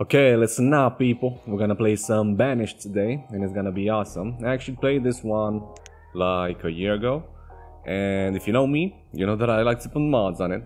Okay, listen up people. We're gonna play some Banished today and it's gonna be awesome. I actually played this one like a year ago. And if you know me, you know that I like to put mods on it.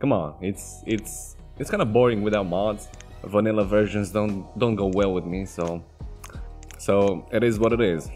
Come on, it's it's it's kind of boring without mods. Vanilla versions don't don't go well with me, so so it is what it is.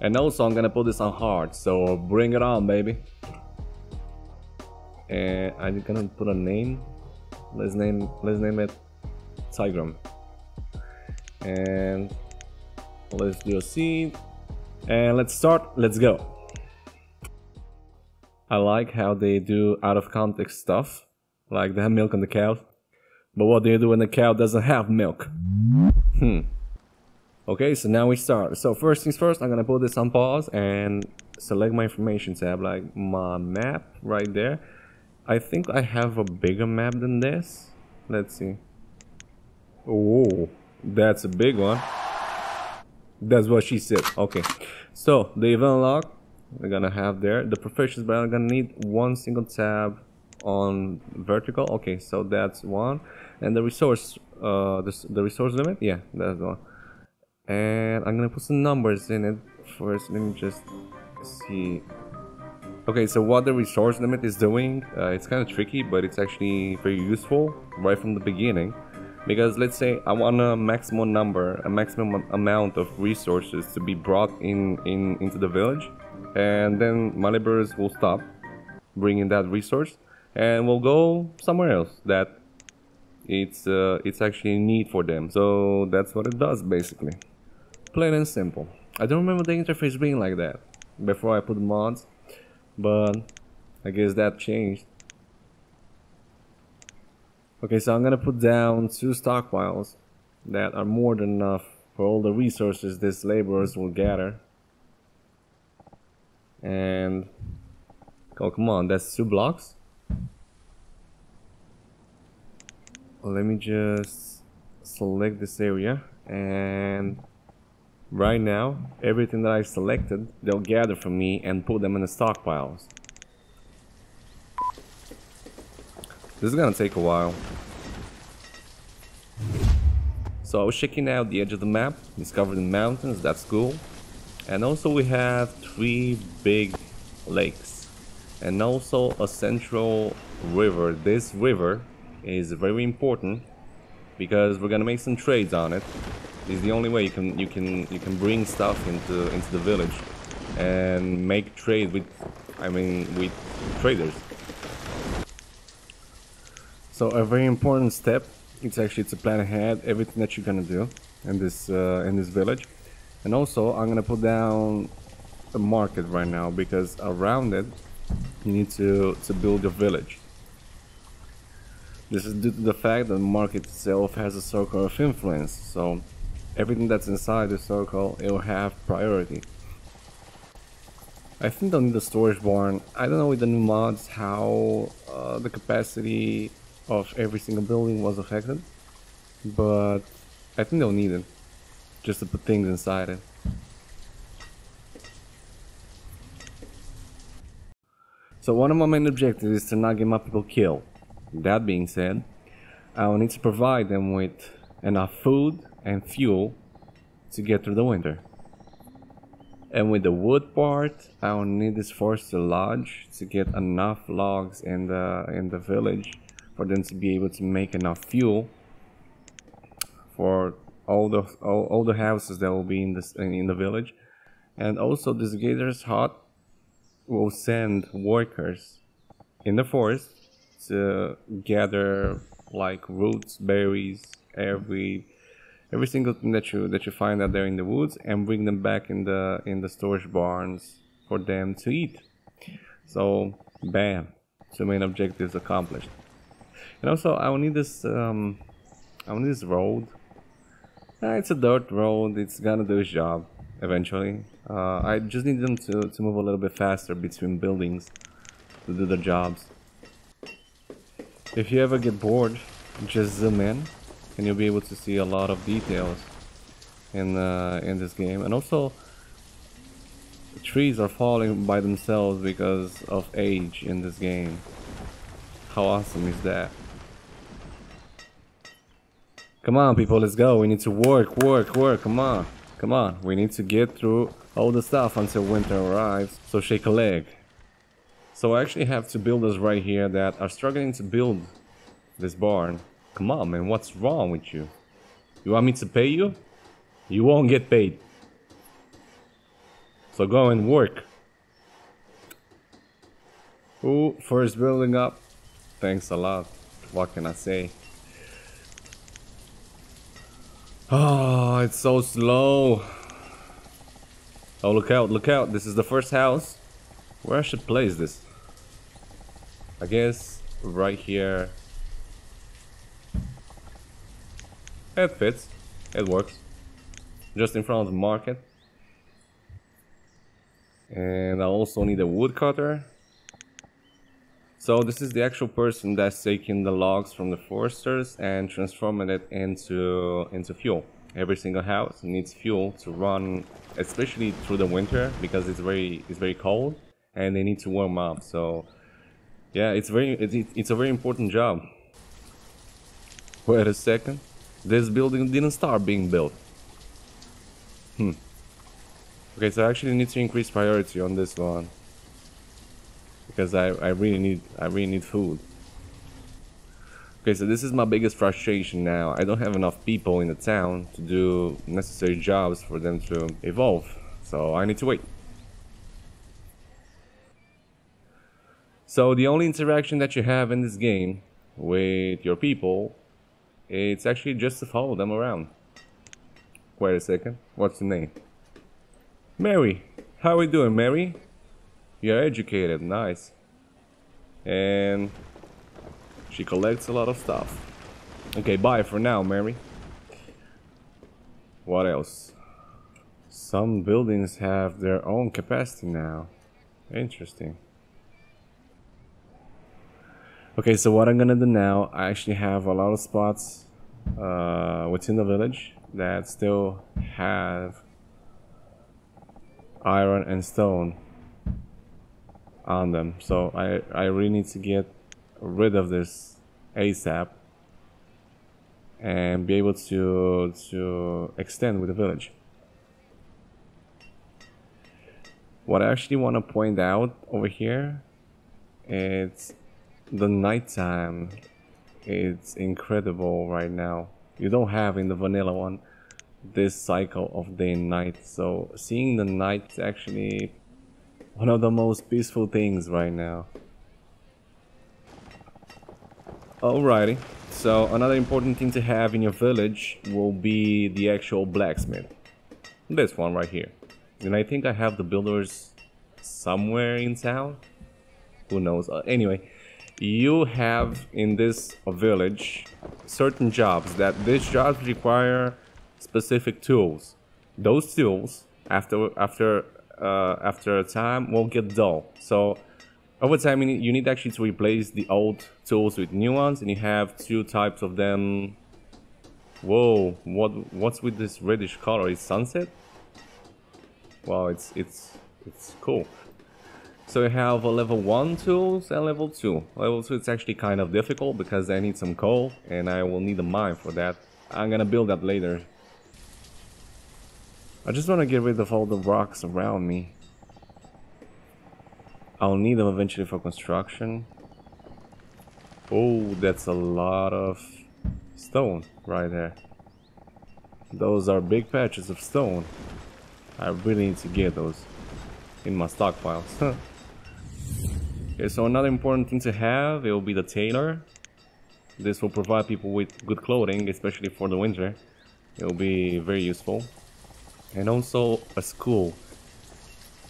And also I'm gonna put this on hard, so bring it on baby. And I'm gonna put a name? Let's name let's name it Tigrum. And let's do a seed and let's start let's go. I like how they do out of context stuff like they have milk on the cow. But what do you do when the cow doesn't have milk? Hmm. Okay so now we start. So first things first I'm gonna put this on pause and select my information tab like my map right there I think I have a bigger map than this. Let's see. Oh, that's a big one. That's what she said. Okay. So, the event log, we're gonna have there. The professions, but I'm gonna need one single tab on vertical. Okay, so that's one. And the resource, uh, the, the resource limit, yeah, that's one. And I'm gonna put some numbers in it first. Let me just see Okay, so what the resource limit is doing, uh, it's kind of tricky, but it's actually very useful right from the beginning. Because let's say I want a maximum number, a maximum amount of resources to be brought in, in into the village. And then my laborers will stop bringing that resource and will go somewhere else that it's, uh, it's actually need for them. So that's what it does basically. Plain and simple. I don't remember the interface being like that before I put mods but I guess that changed. Okay, so I'm gonna put down two stockpiles that are more than enough for all the resources these laborers will gather. And oh come on, that's two blocks. Let me just select this area and Right now, everything that I selected, they'll gather from me and put them in the stockpiles. This is gonna take a while. So I was checking out the edge of the map, discovered mountains, that's cool. And also we have three big lakes. And also a central river. This river is very important because we're gonna make some trades on it is the only way you can you can you can bring stuff into into the village and make trade with I mean with traders. So a very important step it's actually to plan ahead everything that you're gonna do in this uh, in this village and also I'm gonna put down a market right now because around it you need to to build your village this is due to the fact that the market itself has a circle of influence so everything that's inside the circle, it will have priority. I think they'll need a storage barn. I don't know with the new mods how uh, the capacity of every single building was affected, but I think they'll need it just to put things inside it. So one of my main objectives is to not get my people killed. That being said, I will need to provide them with enough food and fuel to get through the winter. And with the wood part, I will need this forester lodge to get enough logs in the in the village for them to be able to make enough fuel for all the all, all the houses that will be in this in the village. And also this gatherer's hut will send workers in the forest to gather like roots, berries, every every single thing that you that you find out there in the woods and bring them back in the in the storage barns for them to eat. So bam two main objectives accomplished. And also I will need this um, I will need this road. Uh, it's a dirt road. It's gonna do its job eventually. Uh, I just need them to, to move a little bit faster between buildings to do their jobs. If you ever get bored just zoom in and you'll be able to see a lot of details in uh, in this game and also trees are falling by themselves because of age in this game. How awesome is that? Come on, people, let's go. We need to work, work, work. Come on. Come on. We need to get through all the stuff until winter arrives. So shake a leg. So I actually have two builders right here that are struggling to build this barn. Come on, man. What's wrong with you? You want me to pay you? You won't get paid. So go and work. Ooh, first building up. Thanks a lot. What can I say? Oh, it's so slow. Oh, look out, look out. This is the first house. Where I should place this? I guess right here. It fits. It works. Just in front of the market. And I also need a woodcutter. So this is the actual person that's taking the logs from the foresters and transforming it into into fuel. Every single house needs fuel to run, especially through the winter because it's very it's very cold and they need to warm up. So yeah, it's very it's, it's a very important job. Wait a second, this building didn't start being built. Hmm. Okay, so I actually need to increase priority on this one because I, I really need I really need food. Okay, so this is my biggest frustration now. I don't have enough people in the town to do necessary jobs for them to evolve. So I need to wait. So the only interaction that you have in this game with your people, it's actually just to follow them around. Wait a second, what's the name? Mary. How are we doing, Mary? You're educated, nice. And she collects a lot of stuff. Okay, bye for now, Mary. What else? Some buildings have their own capacity now. Interesting. Okay, so what I'm gonna do now, I actually have a lot of spots uh, within the village that still have iron and stone on them. So I, I really need to get rid of this ASAP and be able to to extend with the village. What I actually want to point out over here it's the nighttime it's incredible right now you don't have in the vanilla one this cycle of day and night so seeing the night is actually one of the most peaceful things right now. Alrighty, so another important thing to have in your village will be the actual blacksmith. This one right here. And I think I have the builders somewhere in town. Who knows? Uh, anyway, you have in this village certain jobs that these jobs require specific tools. Those tools, after after uh, after a time won't get dull. So over time you need, you need actually to replace the old tools with new ones and you have two types of them. Whoa, what what's with this reddish color? Is sunset? Wow, it's it's it's cool. So we have a level 1 tools and level 2. Level 2 it's actually kind of difficult because I need some coal and I will need a mine for that. I'm gonna build that later I just want to get rid of all the rocks around me. I'll need them eventually for construction. Oh, that's a lot of stone right there. Those are big patches of stone. I really need to get those in my stockpiles. okay, so another important thing to have, it will be the tailor. This will provide people with good clothing, especially for the winter. It will be very useful. And also a school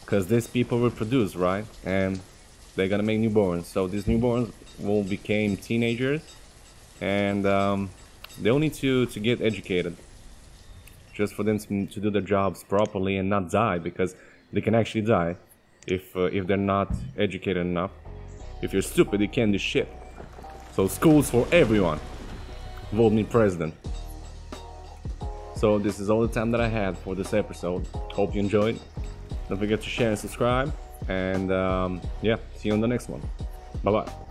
because these people reproduce right? And they're gonna make newborns. So these newborns will become teenagers. And um, they'll need to to get educated just for them to, to do their jobs properly and not die because they can actually die if uh, if they're not educated enough if you're stupid you can't do shit so schools for everyone vote me president so this is all the time that I had for this episode. Hope you enjoyed. Don't forget to share and subscribe. And um, yeah, see you on the next one. Bye bye.